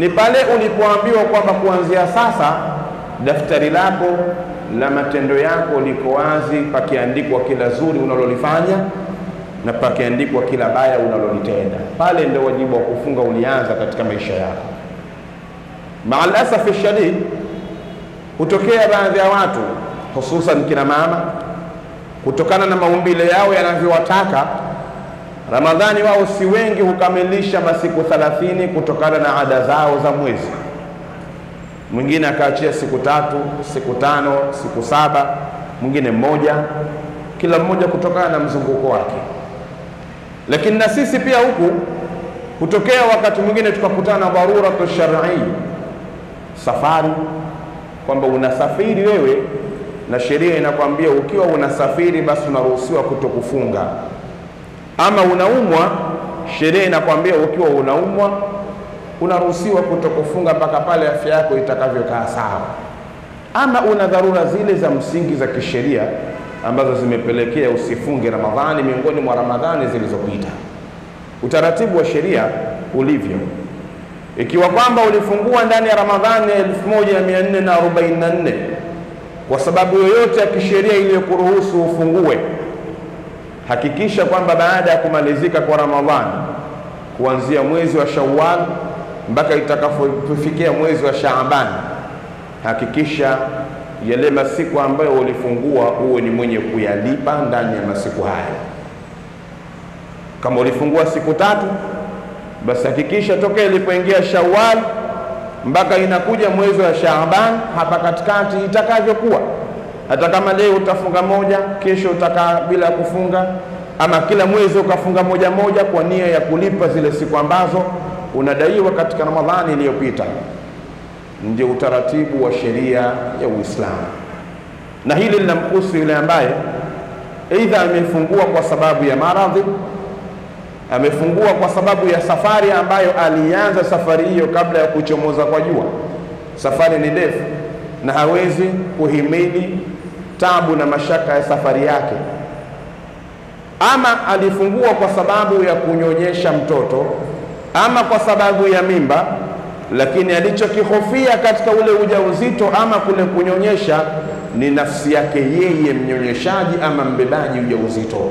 ni pale ulipoambiwa kwamba kuanzia sasa daftari lako la matendo yako liko wazi, pakiandikwa kila zuri unalolifanya na pakiandikwa kila baya unalolitenda. Pale ndio wajibu wa kufunga ulianza katika maisha yako. Maalasafi shadid, hutokea baadhi ya watu hususan kina mama, kutokana na maumbile yao yanavyowataka Ramadhani, wao si wengi hukamilisha masiku thalathini kutokana na ada zao za mwezi. Mwingine akaachia siku tatu, siku tano, siku saba, mwingine mmoja, kila mmoja kutokana na mzunguko wake. Lakini na sisi pia huku hutokea wakati mwingine tukakutana na dharuratu shar'i, safari, kwamba unasafiri wewe na sheria inakwambia ukiwa unasafiri basi unaruhusiwa kutokufunga, ama unaumwa, sheria inakwambia ukiwa unaumwa unaruhusiwa kutokufunga mpaka pale afya yako itakavyokaa sawa, ama una dharura zile za msingi za kisheria ambazo zimepelekea usifunge Ramadhani miongoni mwa Ramadhani zilizopita. Utaratibu wa sheria ulivyo, ikiwa kwamba ulifungua ndani ya Ramadhani ya 1444 kwa sababu yoyote ya kisheria iliyokuruhusu ufungue, hakikisha kwamba baada ya kumalizika kwa Ramadhani kuanzia mwezi wa Shawwal mpaka itakapofikia mwezi wa Shaaban, hakikisha yale masiku ambayo ulifungua uwe ni mwenye kuyalipa ndani ya masiku hayo. Kama ulifungua siku tatu, basi hakikisha toka ilipoingia Shawwal mpaka inakuja mwezi wa Shaaban, hapa katikati itakavyokuwa, hata kama leo utafunga moja, kesho utakaa bila ya kufunga, ama kila mwezi ukafunga moja moja kwa nia ya kulipa zile siku ambazo unadaiwa katika Ramadhani iliyopita. Ndio utaratibu wa sheria ya Uislamu, na hili linamhusu yule ambaye aidha amefungua kwa sababu ya maradhi, amefungua kwa sababu ya safari ambayo alianza safari hiyo kabla ya kuchomoza kwa jua. Safari ni ndefu na hawezi kuhimili tabu na mashaka ya safari yake, ama alifungua kwa sababu ya kunyonyesha mtoto ama kwa sababu ya mimba, lakini alichokihofia katika ule ujauzito ama kule kunyonyesha ni nafsi yake yeye mnyonyeshaji ama mbebaji ujauzito.